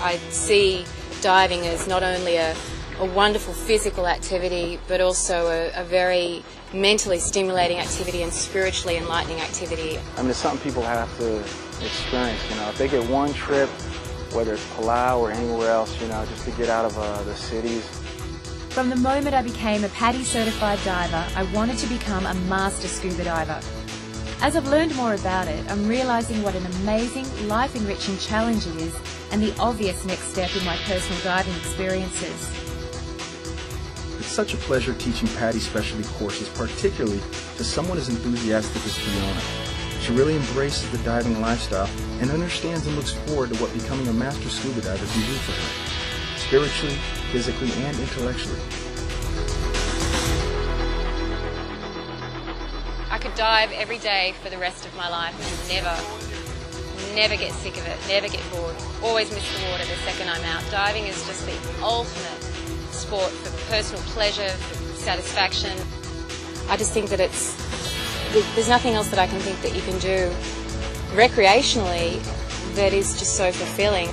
I see diving as not only a, a wonderful physical activity, but also a, a very mentally stimulating activity and spiritually enlightening activity. I mean, it's something people have to experience. You know, if they get one trip, whether it's Palau or anywhere else, you know, just to get out of uh, the cities. From the moment I became a PADI certified diver, I wanted to become a master scuba diver. As I've learned more about it, I'm realising what an amazing, life enriching challenge it is and the obvious next step in my personal diving experiences. It's such a pleasure teaching PADI specialty courses, particularly to someone as enthusiastic as Fiona. She really embraces the diving lifestyle and understands and looks forward to what becoming a master scuba diver can do for her, spiritually, physically, and intellectually. I could dive every day for the rest of my life and never, never get sick of it, never get bored, always miss the water the second I'm out. Diving is just the ultimate sport for personal pleasure, for satisfaction. I just think that it's, there's nothing else that I can think that you can do recreationally that is just so fulfilling.